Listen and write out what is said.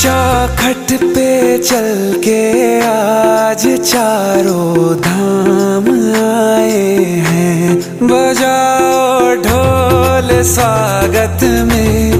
चौखट पे चल के आज चारों धाम आए हैं। बजाओ ढोल स्वागत में।